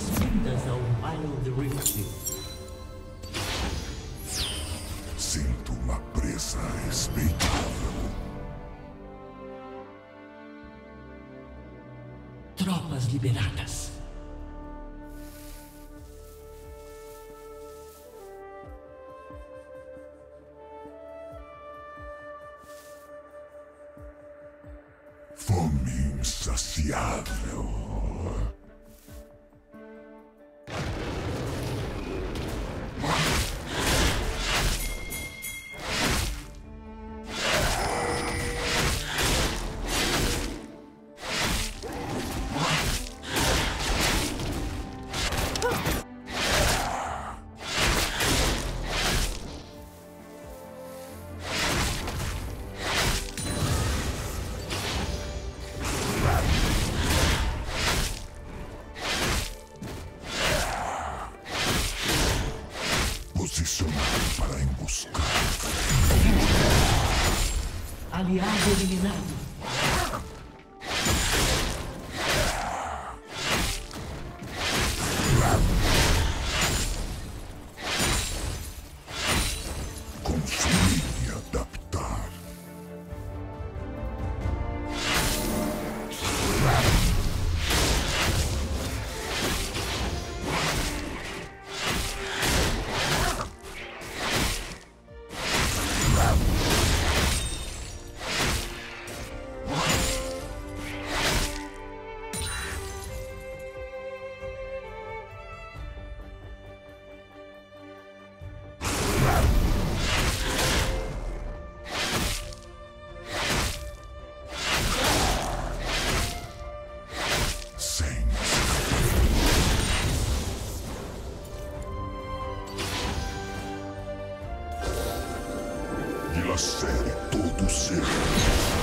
Boas-vindas ao Wild Rift. Sinto uma presa respeitável. Tropas liberadas. Dilacere todo o ser.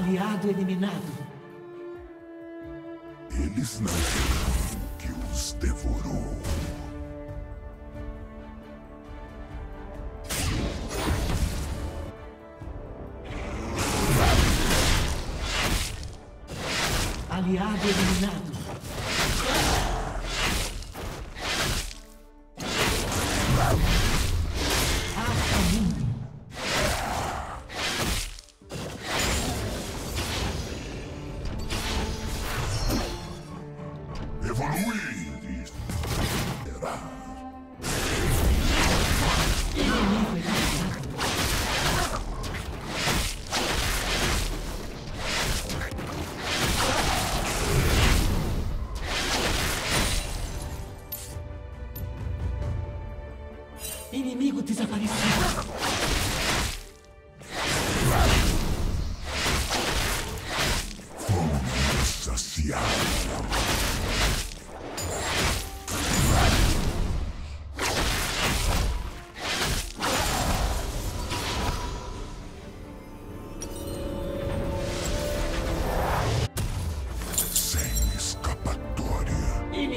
Aliado eliminado. Eles não verão que os devorou. Aliado eliminado.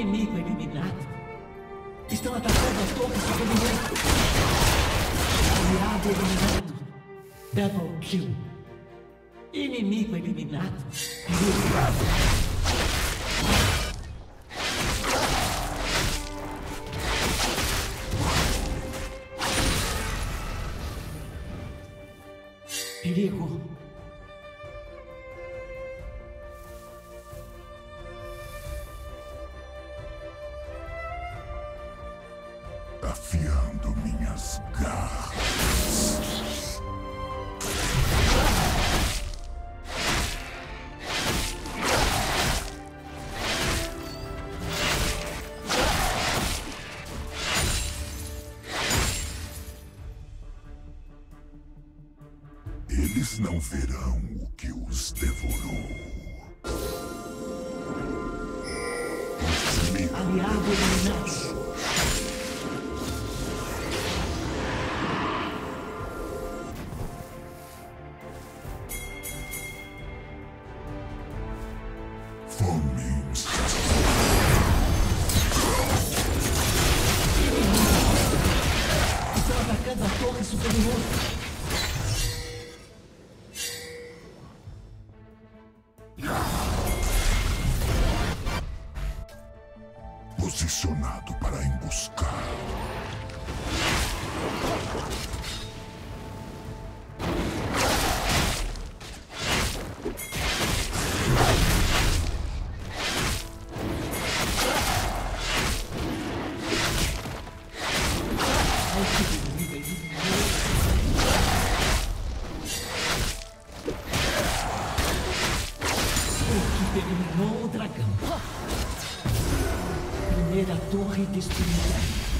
Inimigo eliminado. Estão atacando as torres de suprimento. Aliado eliminado. Double kill. Inimigo eliminado. Perigo. Não verão o que os devorou. Aliado eliminado. Estou atacando a torre superior. da é torre destruída.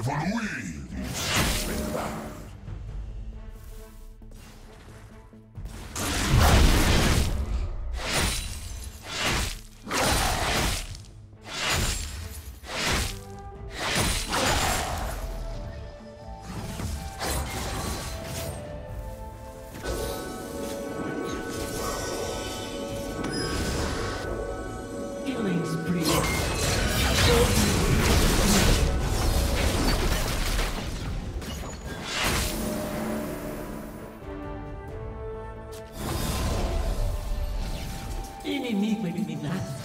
Evolui! Inimigo eliminado.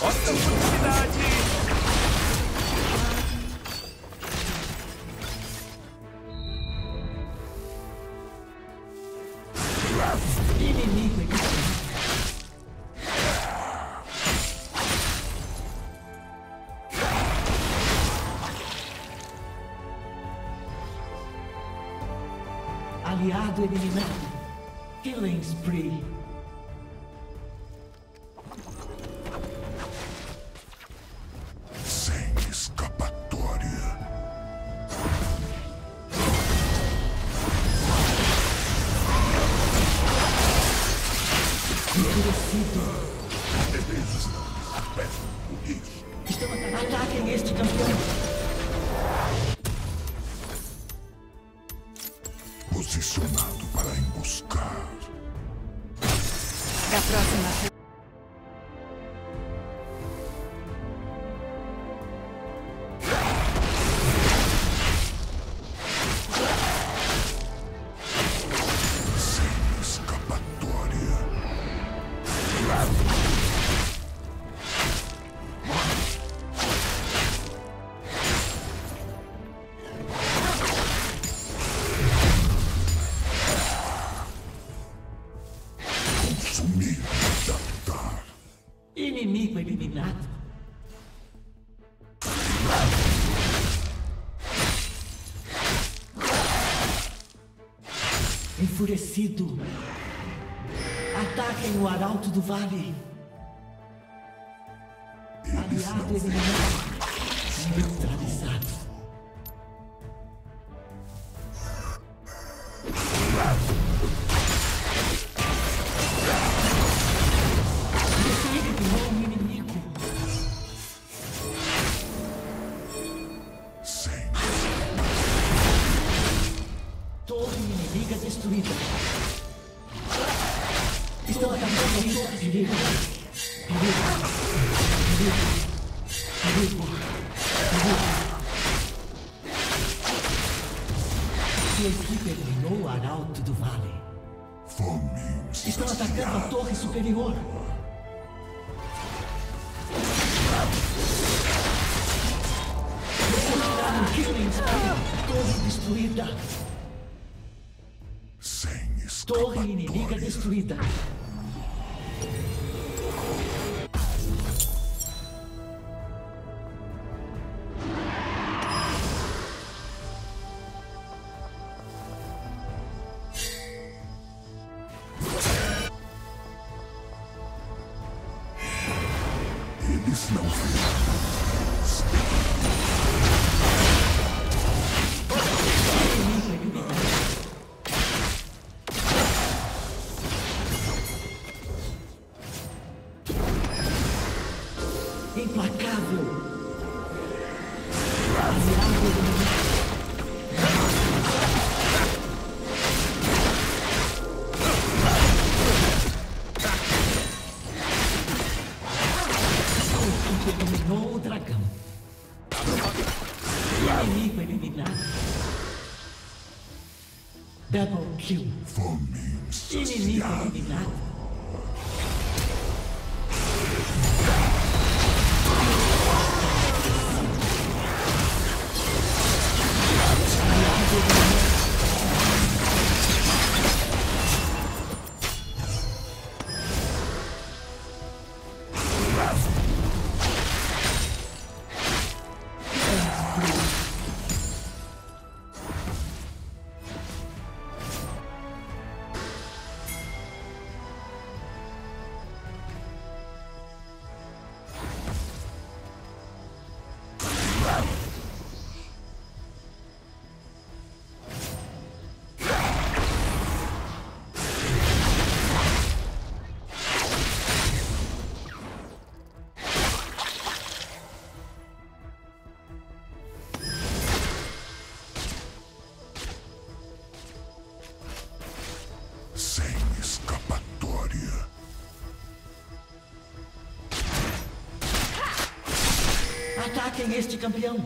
Outra oportunidade! eliminado. Enfurecido. Ataquem o Arauto do Vale. Eles Aliado eliminado. nenhuma. Um torre destruída. Sem escapatória. Torre inimiga destruída. este campeão.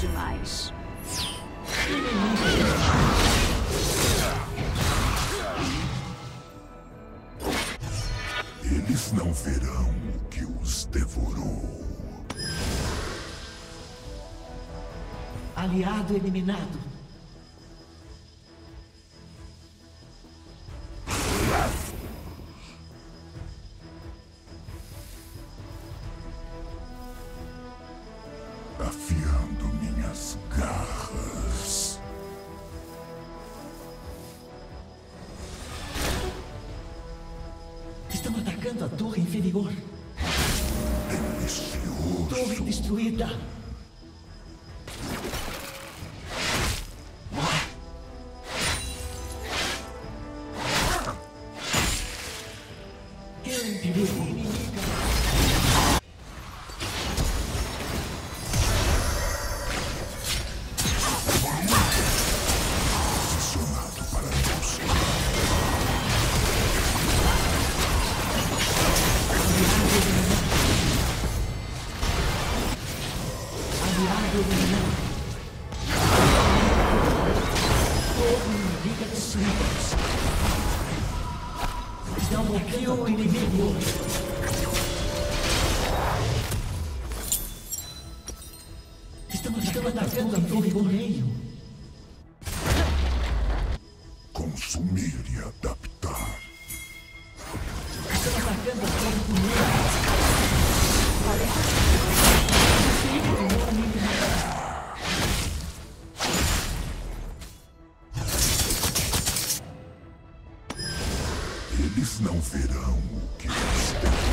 demais. Eles não verão o que os devorou. Aliado eliminado. afiando minhas garras. Estão atacando a torre inferior. Delicioso. Torre destruída. Double kill inimigo! Eles não verão o que eles têm.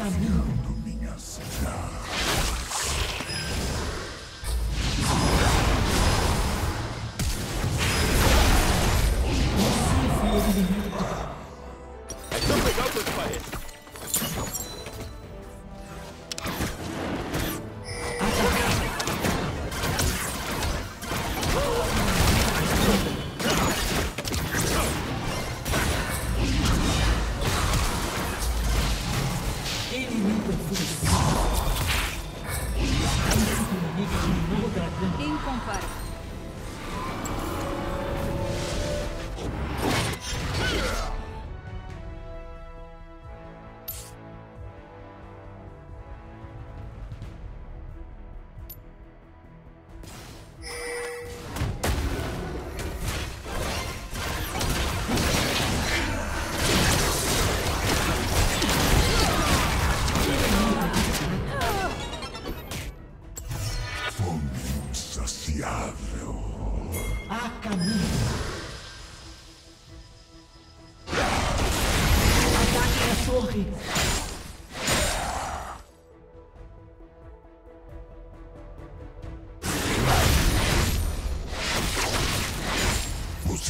caminho. minhas.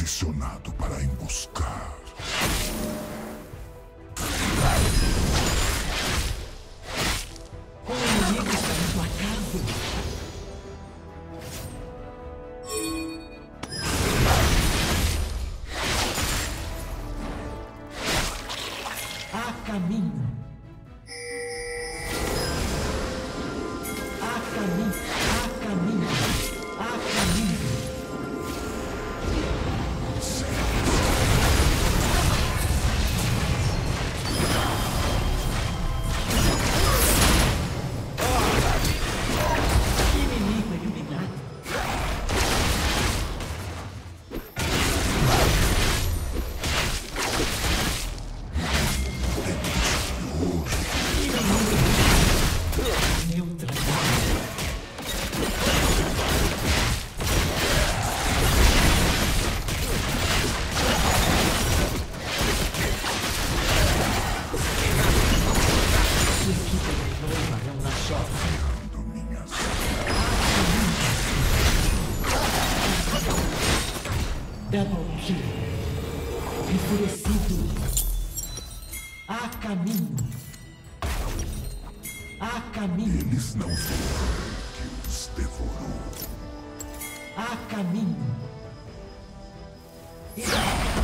posicionado para emboscar. Danoki, enfurecido, a caminho. A caminho. Eles não verão que os devorou. A caminho. E...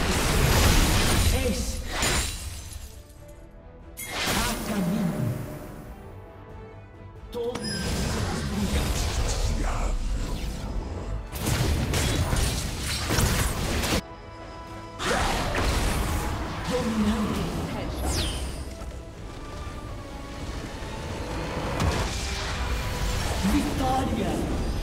Yeah.